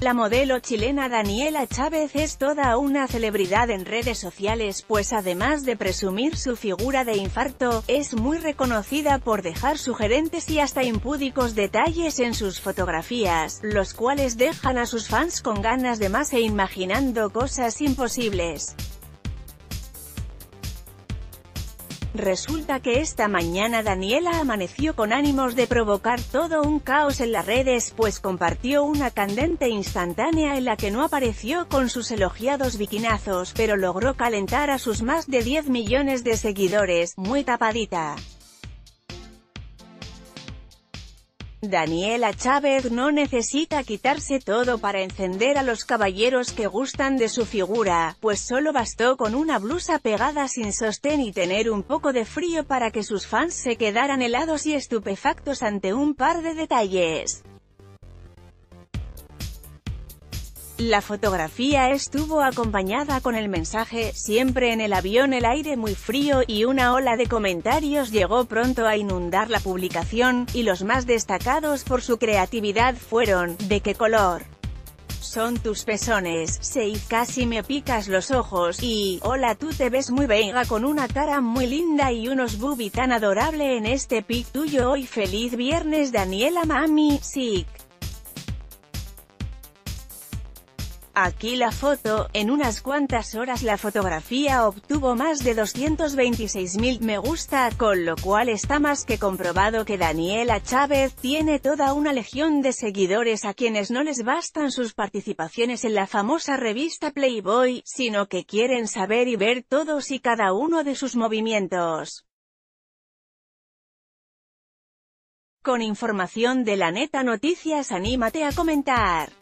La modelo chilena Daniela Chávez es toda una celebridad en redes sociales pues además de presumir su figura de infarto, es muy reconocida por dejar sugerentes y hasta impúdicos detalles en sus fotografías, los cuales dejan a sus fans con ganas de más e imaginando cosas imposibles. Resulta que esta mañana Daniela amaneció con ánimos de provocar todo un caos en las redes pues compartió una candente instantánea en la que no apareció con sus elogiados biquinazos, pero logró calentar a sus más de 10 millones de seguidores, muy tapadita. Daniela Chávez no necesita quitarse todo para encender a los caballeros que gustan de su figura, pues solo bastó con una blusa pegada sin sostén y tener un poco de frío para que sus fans se quedaran helados y estupefactos ante un par de detalles. La fotografía estuvo acompañada con el mensaje, siempre en el avión el aire muy frío, y una ola de comentarios llegó pronto a inundar la publicación, y los más destacados por su creatividad fueron, ¿de qué color? Son tus pezones, Sei, casi me picas los ojos, y, hola tú te ves muy venga con una cara muy linda y unos booby tan adorable en este pic tuyo hoy feliz viernes Daniela Mami, sick. Aquí la foto, en unas cuantas horas la fotografía obtuvo más de 226.000 me gusta, con lo cual está más que comprobado que Daniela Chávez tiene toda una legión de seguidores a quienes no les bastan sus participaciones en la famosa revista Playboy, sino que quieren saber y ver todos y cada uno de sus movimientos. Con información de la neta noticias anímate a comentar.